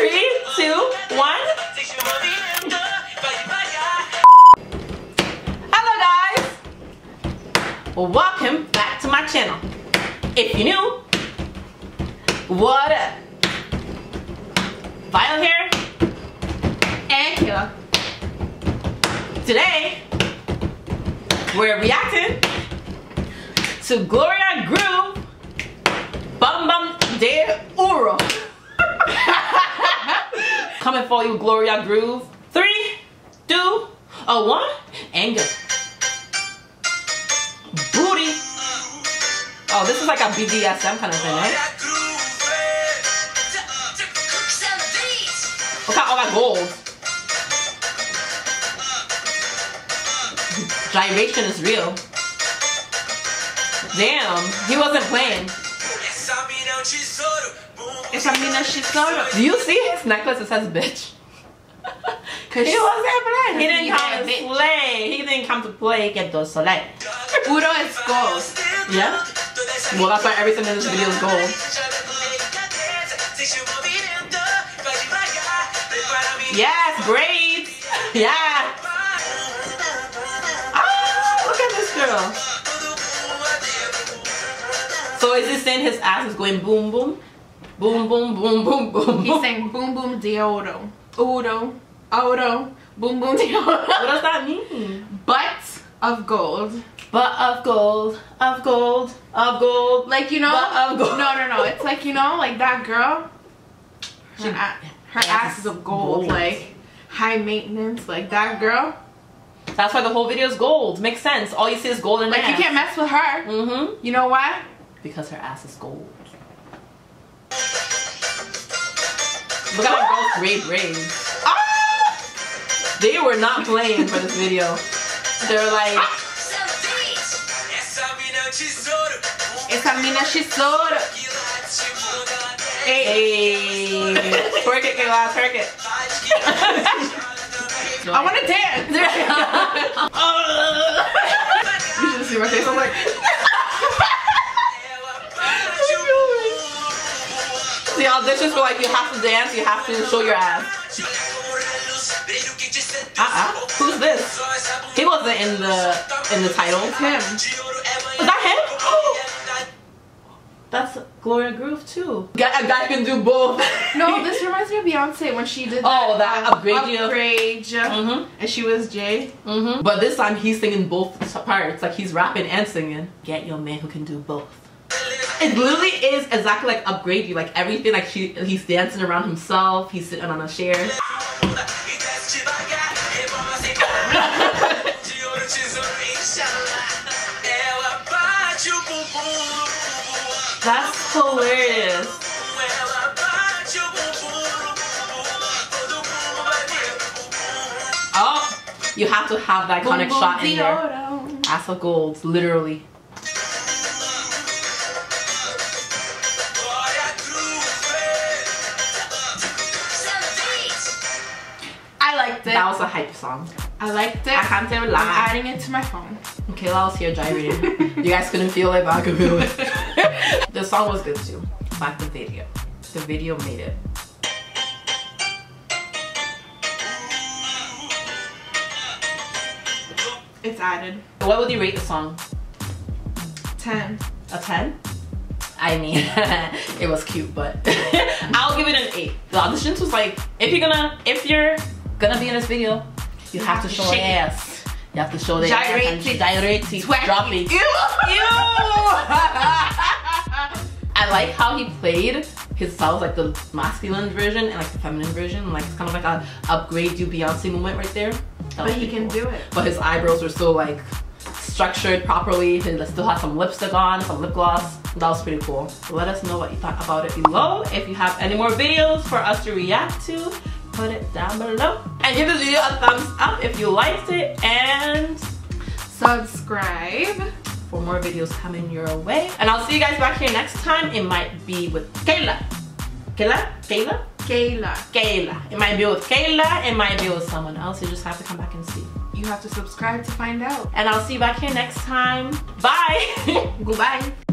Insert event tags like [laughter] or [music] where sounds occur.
Three, two, one. Hello guys. Welcome back to my channel. If you're new, what up? Violet here. And Kayla. Today, we're reacting to Gloria Groove Bum Bum De Uro. Coming for you, Gloria Groove. Three, two, a one, and go. Booty. Oh, this is like a BDSM kind of thing, eh? right? Look at all that gold. Gyration is real. Damn, he wasn't playing. Esa mina Shizoro. Do you see his necklace? It says bitch. Cause [laughs] He wasn't playing. He didn't he come to play. He didn't come to play Get the Soleil. Uro is gold. Yeah? Well, that's why everything in this video is gold. Yes, braids. [laughs] Yeah. Ah, look at this girl. So is this saying his ass is going boom boom? Boom boom boom boom boom. He's boom. saying boom boom de oro. Uro. Oro. Boom boom de oro. What does that mean? Butt of gold. But of gold, of gold, of gold. Like you know Butt of gold. No no no. It's like you know, like that girl. Her, She- her ass ass is is of gold, gold. like high maintenance, like that girl. That's why the whole video is gold. Makes sense. All you see is gold and Like you can't mess with her. Mm-hmm. You know why? Because her ass is gold. That girl's great braids. Ah! They were not playing for this video. They're like, Esa mina Shizoro. hey, twerk it, Kayla, twerk it. [laughs] I want to dance. [laughs] [laughs] you should see my face. I'm like. Auditions were like, you have to dance, you have to show your ass. Uh-uh. Who's this? He wasn't in the in the title. Him. Is that him? That's Gloria Groove too. Guy- A guy can do both. No, [laughs] this reminds me of Beyonce when she did that, Oh, that um, upgrade upgrade you. Mhm. and she was Jay. hmm But this time he's singing both parts. Like he's rapping and singing. Get your man who can do both. It literally is exactly like upgrade you. Like everything. Like she, he's dancing around himself. He's sitting on a chair. [laughs] That's hilarious. Oh, you have to have that iconic Boom, boom, shot in there. Dioro. Ass of gold, literally. I liked it. That was a hype song. I liked it. I can't tell a I'm adding it to my phone. Kayla was here gyrating. you guys couldn't feel it, but I could feel it. [laughs] the song was good too. But the video. The video made it. It's added. What would you rate the song? 10. A 10? I mean, [laughs] it was cute, but [laughs] I'll give it an 8. The auditions was like, if you're gonna, if you're gonna be in this video, you have to show Shake ass. You have to show the Gyrate ass and gyrate it, drop it. it. Ew. [laughs] I like how he played his styles, like the masculine version and like the feminine version. Like it's kind of like a upgrade you Beyonce moment right there. But he can cool. do it. But his eyebrows were still like structured properly. He still had some lipstick on, some lip gloss. That was pretty cool. Let us know what you thought about it below. If you have any more videos for us to react to, put it down below. And give this video a thumbs up if you liked it. And Subscribe. for more videos coming your way. And I'll see you guys back here next time. It might be with Kayla. Kayla? Kayla? Kayla. Kayla. It might be with Kayla. It might be with someone else. You just have to come back and see. You have to subscribe to find out. And I'll see you back here next time. Bye. [laughs] Goodbye.